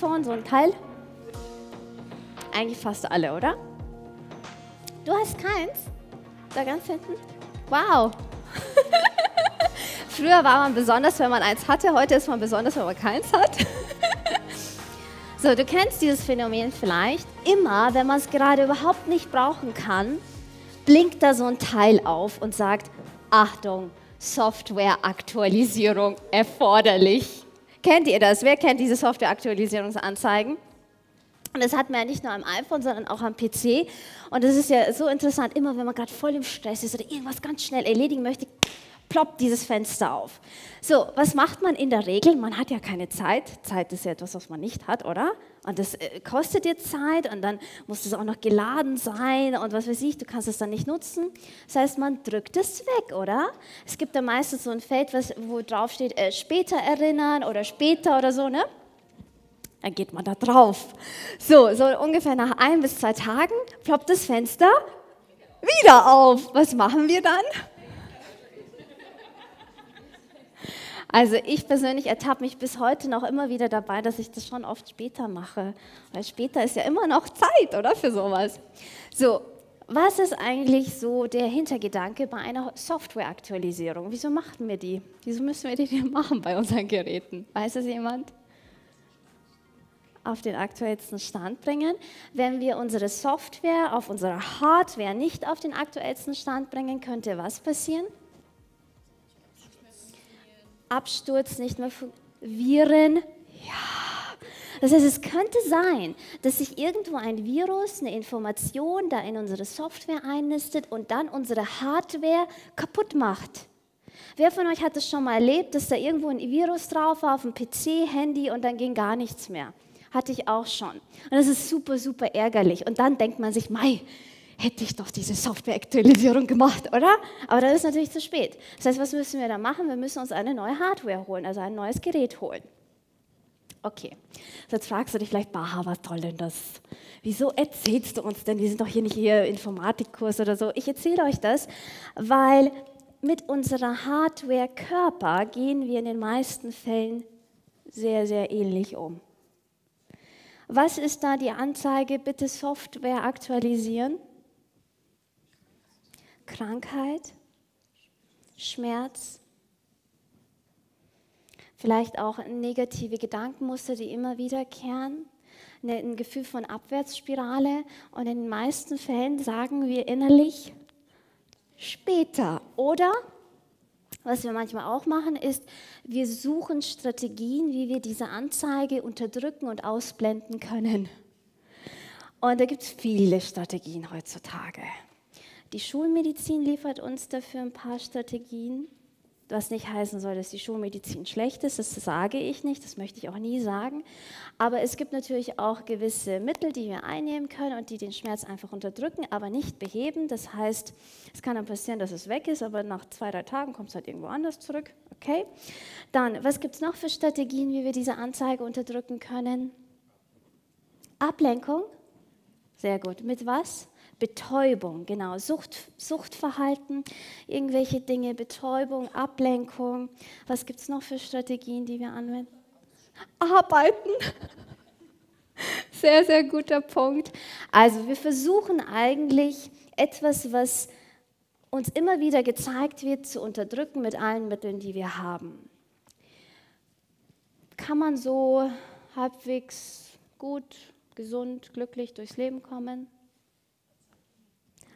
IPhone, so ein Teil? Eigentlich fast alle, oder? Du hast keins? Da ganz hinten? Wow. Früher war man besonders, wenn man eins hatte, heute ist man besonders, wenn man keins hat. so, du kennst dieses Phänomen vielleicht. Immer, wenn man es gerade überhaupt nicht brauchen kann, blinkt da so ein Teil auf und sagt, Achtung, Software-Aktualisierung erforderlich. Kennt ihr das? Wer kennt diese Software-Aktualisierungsanzeigen? Und das hat man ja nicht nur am iPhone, sondern auch am PC. Und das ist ja so interessant, immer wenn man gerade voll im Stress ist oder irgendwas ganz schnell erledigen möchte, ploppt dieses Fenster auf. So, was macht man in der Regel? Man hat ja keine Zeit. Zeit ist ja etwas, was man nicht hat, oder? Und das äh, kostet dir Zeit und dann muss es auch noch geladen sein und was weiß ich, du kannst es dann nicht nutzen. Das heißt, man drückt es weg, oder? Es gibt da meistens so ein Feld, was, wo drauf steht, äh, später erinnern oder später oder so, ne? Dann geht man da drauf. So, so ungefähr nach ein bis zwei Tagen ploppt das Fenster wieder auf. Was machen wir dann? Also ich persönlich ertappe mich bis heute noch immer wieder dabei, dass ich das schon oft später mache. Weil später ist ja immer noch Zeit, oder? Für sowas. So, was ist eigentlich so der Hintergedanke bei einer Softwareaktualisierung? Wieso machen wir die? Wieso müssen wir die machen bei unseren Geräten? Weiß es jemand? auf den aktuellsten Stand bringen. Wenn wir unsere Software auf unserer Hardware nicht auf den aktuellsten Stand bringen, könnte was passieren? Absturz, nicht mehr Viren. Ja. Das heißt, es könnte sein, dass sich irgendwo ein Virus, eine Information da in unsere Software einnistet und dann unsere Hardware kaputt macht. Wer von euch hat es schon mal erlebt, dass da irgendwo ein Virus drauf war auf dem PC, Handy und dann ging gar nichts mehr? Hatte ich auch schon. Und das ist super, super ärgerlich. Und dann denkt man sich, mei, hätte ich doch diese Software-Aktualisierung gemacht, oder? Aber dann ist natürlich zu spät. Das heißt, was müssen wir da machen? Wir müssen uns eine neue Hardware holen, also ein neues Gerät holen. Okay, jetzt fragst du dich vielleicht, Baha, was soll denn das? Wieso erzählst du uns denn? Wir sind doch hier nicht hier Informatikkurs oder so. Ich erzähle euch das, weil mit unserer Hardware-Körper gehen wir in den meisten Fällen sehr, sehr ähnlich um. Was ist da die Anzeige? Bitte Software aktualisieren. Krankheit, Schmerz, vielleicht auch negative Gedankenmuster, die immer wiederkehren, ein Gefühl von Abwärtsspirale. Und in den meisten Fällen sagen wir innerlich später oder was wir manchmal auch machen, ist, wir suchen Strategien, wie wir diese Anzeige unterdrücken und ausblenden können. Und da gibt es viele Strategien heutzutage. Die Schulmedizin liefert uns dafür ein paar Strategien was nicht heißen soll, dass die Schulmedizin schlecht ist, das sage ich nicht, das möchte ich auch nie sagen. Aber es gibt natürlich auch gewisse Mittel, die wir einnehmen können und die den Schmerz einfach unterdrücken, aber nicht beheben. Das heißt, es kann dann passieren, dass es weg ist, aber nach zwei, drei Tagen kommt es halt irgendwo anders zurück. Okay? Dann, was gibt es noch für Strategien, wie wir diese Anzeige unterdrücken können? Ablenkung. Sehr gut. Mit was? Betäubung, genau, Sucht, Suchtverhalten, irgendwelche Dinge, Betäubung, Ablenkung. Was gibt es noch für Strategien, die wir anwenden? Arbeiten. Sehr, sehr guter Punkt. Also wir versuchen eigentlich etwas, was uns immer wieder gezeigt wird, zu unterdrücken mit allen Mitteln, die wir haben. Kann man so halbwegs gut, gesund, glücklich durchs Leben kommen?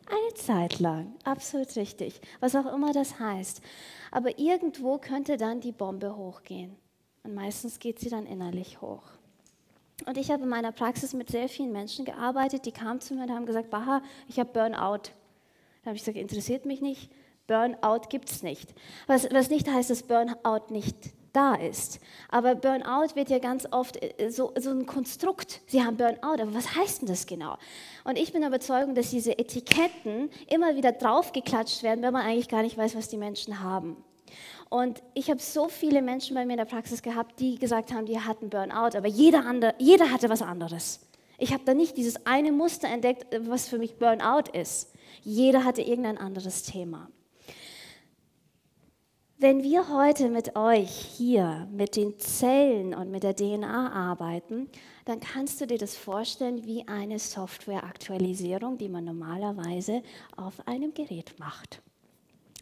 Eine Zeit lang, absolut richtig, was auch immer das heißt. Aber irgendwo könnte dann die Bombe hochgehen. Und meistens geht sie dann innerlich hoch. Und ich habe in meiner Praxis mit sehr vielen Menschen gearbeitet, die kamen zu mir und haben gesagt, Baha, ich habe Burnout. Da habe ich gesagt, interessiert mich nicht, Burnout gibt es nicht. Was, was nicht heißt, dass Burnout nicht da ist. Aber Burnout wird ja ganz oft äh, so, so ein Konstrukt. Sie haben Burnout, aber was heißt denn das genau? Und ich bin der Überzeugung, dass diese Etiketten immer wieder draufgeklatscht werden, wenn man eigentlich gar nicht weiß, was die Menschen haben. Und ich habe so viele Menschen bei mir in der Praxis gehabt, die gesagt haben, die hatten Burnout, aber jeder, andere, jeder hatte was anderes. Ich habe da nicht dieses eine Muster entdeckt, was für mich Burnout ist. Jeder hatte irgendein anderes Thema. Wenn wir heute mit euch hier, mit den Zellen und mit der DNA arbeiten, dann kannst du dir das vorstellen wie eine Softwareaktualisierung, die man normalerweise auf einem Gerät macht.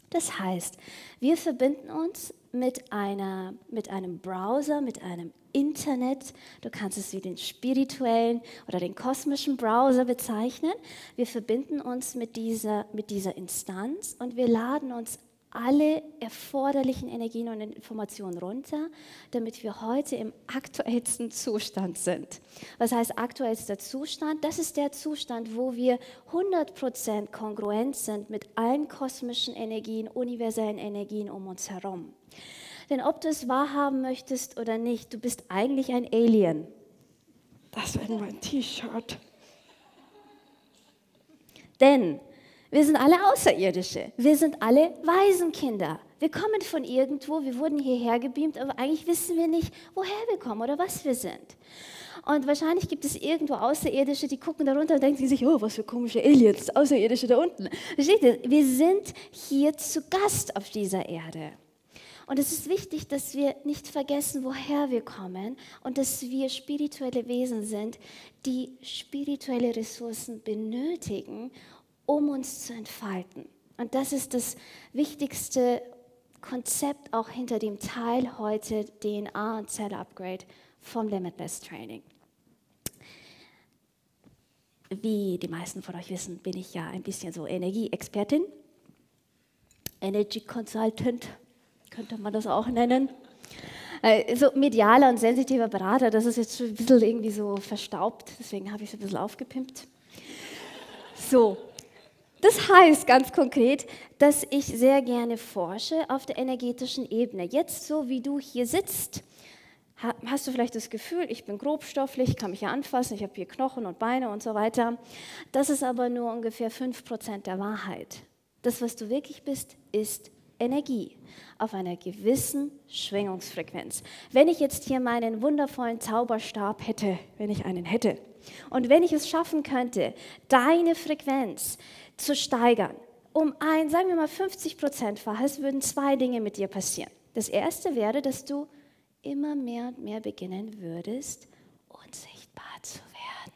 Das heißt, wir verbinden uns mit, einer, mit einem Browser, mit einem Internet. Du kannst es wie den spirituellen oder den kosmischen Browser bezeichnen. Wir verbinden uns mit dieser, mit dieser Instanz und wir laden uns alle erforderlichen Energien und Informationen runter, damit wir heute im aktuellsten Zustand sind. Was heißt aktuellster Zustand? Das ist der Zustand, wo wir 100% kongruent sind mit allen kosmischen Energien, universellen Energien um uns herum. Denn ob du es wahrhaben möchtest oder nicht, du bist eigentlich ein Alien. Das wäre mein T-Shirt. Denn wir sind alle Außerirdische. Wir sind alle Waisenkinder. Wir kommen von irgendwo, wir wurden hierher gebeamt, aber eigentlich wissen wir nicht, woher wir kommen oder was wir sind. Und wahrscheinlich gibt es irgendwo Außerirdische, die gucken darunter und denken sich, oh, was für komische Aliens, Außerirdische da unten. Versteht ihr? Wir sind hier zu Gast auf dieser Erde. Und es ist wichtig, dass wir nicht vergessen, woher wir kommen und dass wir spirituelle Wesen sind, die spirituelle Ressourcen benötigen, um uns zu entfalten. Und das ist das wichtigste Konzept auch hinter dem Teil heute DNA und Zell Upgrade vom Limitless Training. Wie die meisten von euch wissen, bin ich ja ein bisschen so Energieexpertin, Energy Consultant könnte man das auch nennen. Äh, so medialer und sensitiver Berater, das ist jetzt schon ein bisschen irgendwie so verstaubt, deswegen habe ich es ein bisschen aufgepimpt. So, das heißt ganz konkret, dass ich sehr gerne forsche auf der energetischen Ebene. Jetzt so wie du hier sitzt, hast du vielleicht das Gefühl, ich bin grobstofflich, kann mich hier anfassen, ich habe hier Knochen und Beine und so weiter. Das ist aber nur ungefähr 5% der Wahrheit. Das, was du wirklich bist, ist Energie auf einer gewissen Schwingungsfrequenz. Wenn ich jetzt hier meinen wundervollen Zauberstab hätte, wenn ich einen hätte, und wenn ich es schaffen könnte, deine Frequenz zu steigern, um ein, sagen wir mal 50 Prozent faches, würden zwei Dinge mit dir passieren. Das erste wäre, dass du immer mehr und mehr beginnen würdest, unsichtbar zu werden.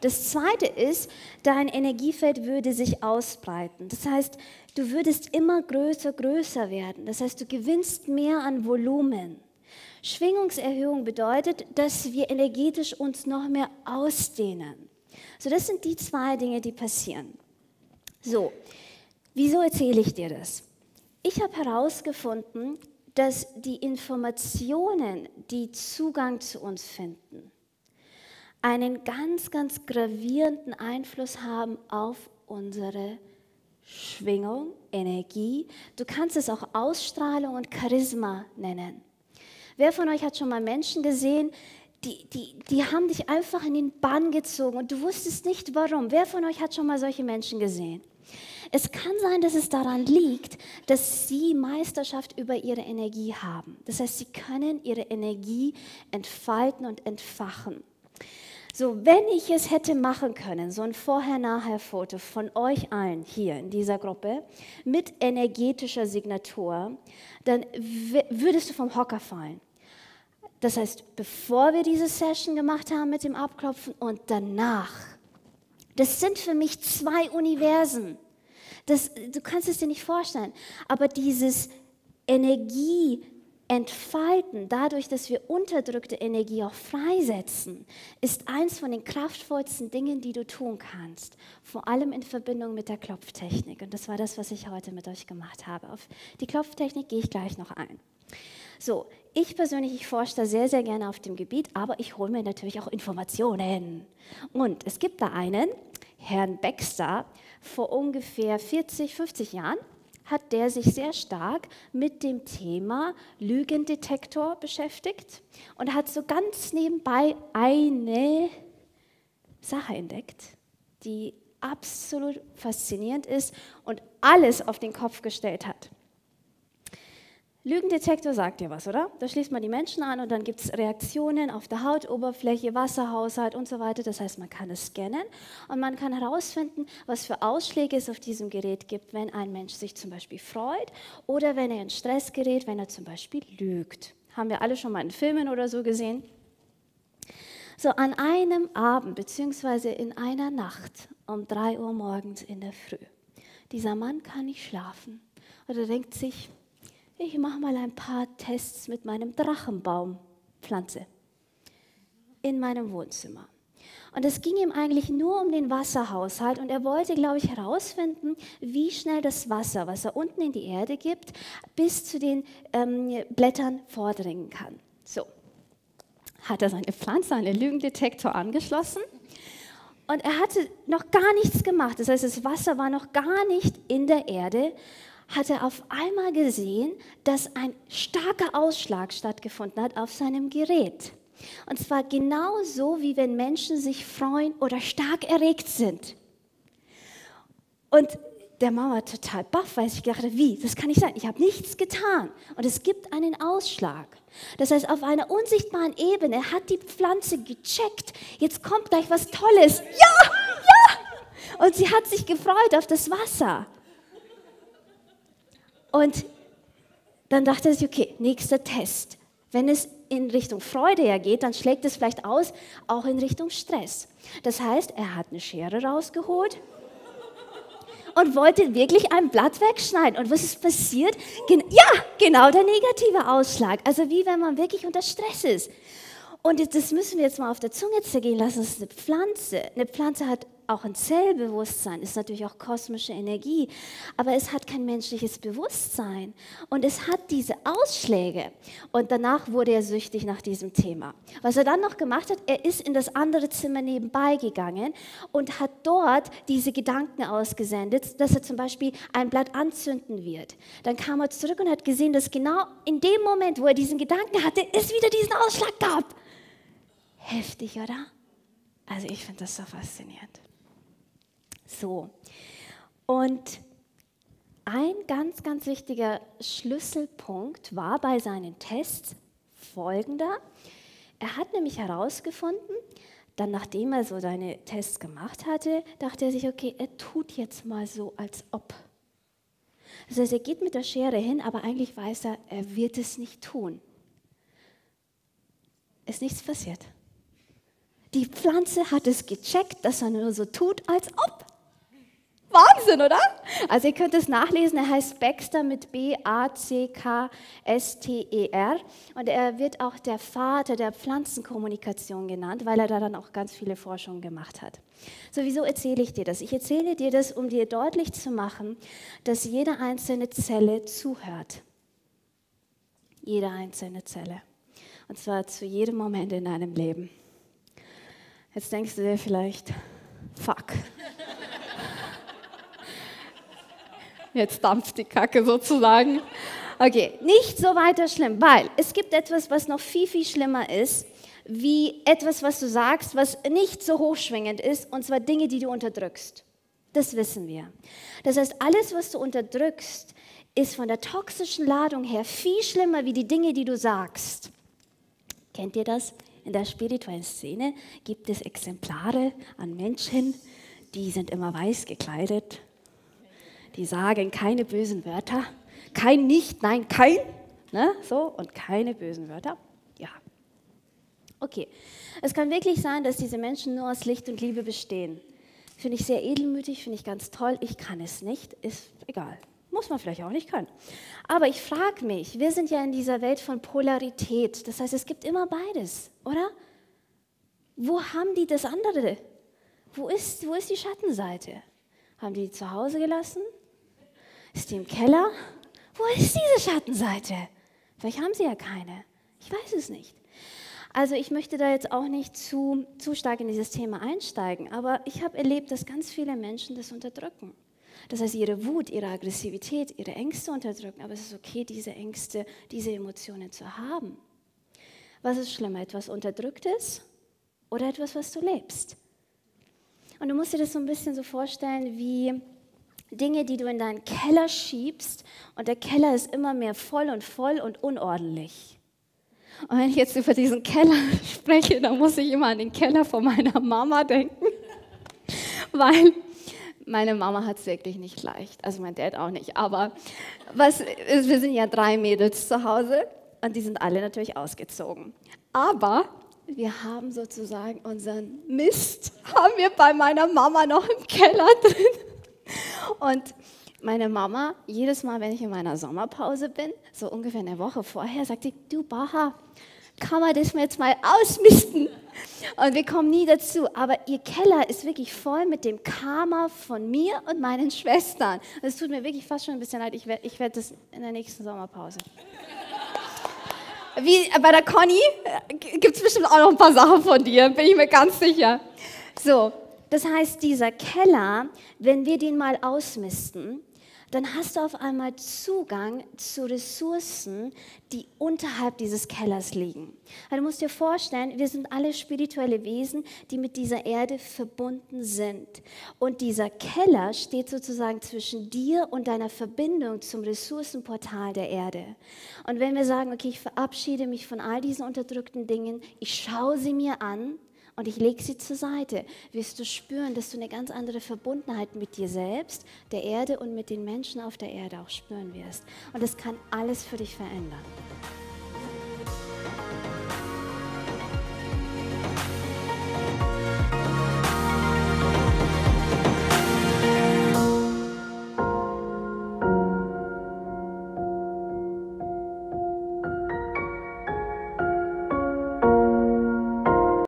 Das zweite ist, dein Energiefeld würde sich ausbreiten. Das heißt, du würdest immer größer, größer werden. Das heißt, du gewinnst mehr an Volumen. Schwingungserhöhung bedeutet, dass wir energetisch uns noch mehr ausdehnen. So, das sind die zwei Dinge, die passieren. So, wieso erzähle ich dir das? Ich habe herausgefunden, dass die Informationen, die Zugang zu uns finden, einen ganz, ganz gravierenden Einfluss haben auf unsere Schwingung, Energie. Du kannst es auch Ausstrahlung und Charisma nennen. Wer von euch hat schon mal Menschen gesehen, die, die, die haben dich einfach in den Bann gezogen und du wusstest nicht warum. Wer von euch hat schon mal solche Menschen gesehen? Es kann sein, dass es daran liegt, dass sie Meisterschaft über ihre Energie haben. Das heißt, sie können ihre Energie entfalten und entfachen. So, wenn ich es hätte machen können, so ein Vorher-Nachher-Foto von euch allen hier in dieser Gruppe mit energetischer Signatur, dann würdest du vom Hocker fallen. Das heißt, bevor wir diese Session gemacht haben mit dem Abklopfen und danach. Das sind für mich zwei Universen. Das, du kannst es dir nicht vorstellen. Aber dieses Energie entfalten, dadurch, dass wir unterdrückte Energie auch freisetzen, ist eins von den kraftvollsten Dingen, die du tun kannst. Vor allem in Verbindung mit der Klopftechnik. Und das war das, was ich heute mit euch gemacht habe. Auf die Klopftechnik gehe ich gleich noch ein. So, ich persönlich, ich forsche da sehr, sehr gerne auf dem Gebiet, aber ich hole mir natürlich auch Informationen. Und es gibt da einen, Herrn Baxter, vor ungefähr 40, 50 Jahren hat der sich sehr stark mit dem Thema Lügendetektor beschäftigt und hat so ganz nebenbei eine Sache entdeckt, die absolut faszinierend ist und alles auf den Kopf gestellt hat. Lügendetektor sagt dir was, oder? Da schließt man die Menschen an und dann gibt es Reaktionen auf der Hautoberfläche, Wasserhaushalt und so weiter. Das heißt, man kann es scannen und man kann herausfinden, was für Ausschläge es auf diesem Gerät gibt, wenn ein Mensch sich zum Beispiel freut oder wenn er in Stress gerät, wenn er zum Beispiel lügt. Haben wir alle schon mal in Filmen oder so gesehen. So an einem Abend beziehungsweise in einer Nacht um drei Uhr morgens in der Früh. Dieser Mann kann nicht schlafen. Oder denkt sich, ich mache mal ein paar Tests mit meinem Drachenbaumpflanze in meinem Wohnzimmer. Und es ging ihm eigentlich nur um den Wasserhaushalt und er wollte, glaube ich, herausfinden, wie schnell das Wasser, was er unten in die Erde gibt, bis zu den ähm, Blättern vordringen kann. So, hat er seine Pflanze an den Lügendetektor angeschlossen und er hatte noch gar nichts gemacht. Das heißt, das Wasser war noch gar nicht in der Erde hat er auf einmal gesehen, dass ein starker Ausschlag stattgefunden hat auf seinem Gerät. Und zwar genauso, wie wenn Menschen sich freuen oder stark erregt sind. Und der Mann war total baff, weil ich dachte, wie, das kann nicht sein. Ich habe nichts getan. Und es gibt einen Ausschlag. Das heißt, auf einer unsichtbaren Ebene hat die Pflanze gecheckt, jetzt kommt gleich was Tolles. Ja, ja! Und sie hat sich gefreut auf das Wasser. Und dann dachte sich, okay, nächster Test. Wenn es in Richtung Freude ja geht, dann schlägt es vielleicht aus, auch in Richtung Stress. Das heißt, er hat eine Schere rausgeholt und wollte wirklich ein Blatt wegschneiden. Und was ist passiert? Gen ja, genau der negative Ausschlag. Also wie wenn man wirklich unter Stress ist. Und das müssen wir jetzt mal auf der Zunge zergehen lassen. Das ist eine Pflanze. Eine Pflanze hat auch ein Zellbewusstsein, ist natürlich auch kosmische Energie, aber es hat kein menschliches Bewusstsein und es hat diese Ausschläge. Und danach wurde er süchtig nach diesem Thema. Was er dann noch gemacht hat, er ist in das andere Zimmer nebenbei gegangen und hat dort diese Gedanken ausgesendet, dass er zum Beispiel ein Blatt anzünden wird. Dann kam er zurück und hat gesehen, dass genau in dem Moment, wo er diesen Gedanken hatte, es wieder diesen Ausschlag gab. Heftig, oder? Also ich finde das so faszinierend. So. Und ein ganz, ganz wichtiger Schlüsselpunkt war bei seinen Tests folgender. Er hat nämlich herausgefunden, dann nachdem er so seine Tests gemacht hatte, dachte er sich, okay, er tut jetzt mal so, als ob. Das heißt, er geht mit der Schere hin, aber eigentlich weiß er, er wird es nicht tun. Ist nichts passiert. Die Pflanze hat es gecheckt, dass er nur so tut, als ob. Wahnsinn, oder? Also ihr könnt es nachlesen, er heißt Baxter mit B-A-C-K-S-T-E-R und er wird auch der Vater der Pflanzenkommunikation genannt, weil er da dann auch ganz viele Forschungen gemacht hat. So, wieso erzähle ich dir das? Ich erzähle dir das, um dir deutlich zu machen, dass jede einzelne Zelle zuhört. Jede einzelne Zelle. Und zwar zu jedem Moment in deinem Leben. Jetzt denkst du dir vielleicht, fuck. Jetzt dampft die Kacke sozusagen. Okay, nicht so weiter schlimm, weil es gibt etwas, was noch viel, viel schlimmer ist, wie etwas, was du sagst, was nicht so hochschwingend ist, und zwar Dinge, die du unterdrückst. Das wissen wir. Das heißt, alles, was du unterdrückst, ist von der toxischen Ladung her viel schlimmer wie die Dinge, die du sagst. Kennt ihr das? In der spirituellen Szene gibt es Exemplare an Menschen, die sind immer weiß gekleidet, die sagen keine bösen Wörter. Kein nicht, nein, kein. Ne? So, und keine bösen Wörter. Ja. Okay. Es kann wirklich sein, dass diese Menschen nur aus Licht und Liebe bestehen. Finde ich sehr edelmütig, finde ich ganz toll. Ich kann es nicht, ist egal. Muss man vielleicht auch nicht können. Aber ich frage mich, wir sind ja in dieser Welt von Polarität. Das heißt, es gibt immer beides, oder? Wo haben die das andere? Wo ist, wo ist die Schattenseite? Haben die, die zu Hause gelassen? Ist die im Keller? Wo ist diese Schattenseite? Vielleicht haben sie ja keine. Ich weiß es nicht. Also ich möchte da jetzt auch nicht zu, zu stark in dieses Thema einsteigen, aber ich habe erlebt, dass ganz viele Menschen das unterdrücken. Das heißt, ihre Wut, ihre Aggressivität, ihre Ängste unterdrücken, aber es ist okay, diese Ängste, diese Emotionen zu haben. Was ist schlimmer, etwas Unterdrücktes oder etwas, was du lebst? Und du musst dir das so ein bisschen so vorstellen wie Dinge, die du in deinen Keller schiebst und der Keller ist immer mehr voll und voll und unordentlich. Und wenn ich jetzt über diesen Keller spreche, dann muss ich immer an den Keller von meiner Mama denken, weil meine Mama hat es wirklich nicht leicht, also mein Dad auch nicht. Aber was, wir sind ja drei Mädels zu Hause und die sind alle natürlich ausgezogen. Aber wir haben sozusagen unseren Mist, haben wir bei meiner Mama noch im Keller drin. Und meine Mama, jedes Mal, wenn ich in meiner Sommerpause bin, so ungefähr eine Woche vorher, sagt sie, du Baha, kann man das jetzt mal ausmisten? Und wir kommen nie dazu. Aber ihr Keller ist wirklich voll mit dem Karma von mir und meinen Schwestern. Es tut mir wirklich fast schon ein bisschen leid. Ich werde ich werd das in der nächsten Sommerpause. Wie bei der Conny gibt es bestimmt auch noch ein paar Sachen von dir, bin ich mir ganz sicher. So, das heißt, dieser Keller, wenn wir den mal ausmisten, dann hast du auf einmal Zugang zu Ressourcen, die unterhalb dieses Kellers liegen. Also du musst dir vorstellen, wir sind alle spirituelle Wesen, die mit dieser Erde verbunden sind. Und dieser Keller steht sozusagen zwischen dir und deiner Verbindung zum Ressourcenportal der Erde. Und wenn wir sagen, okay, ich verabschiede mich von all diesen unterdrückten Dingen, ich schaue sie mir an, und ich lege sie zur Seite, wirst du spüren, dass du eine ganz andere Verbundenheit mit dir selbst, der Erde und mit den Menschen auf der Erde auch spüren wirst. Und das kann alles für dich verändern.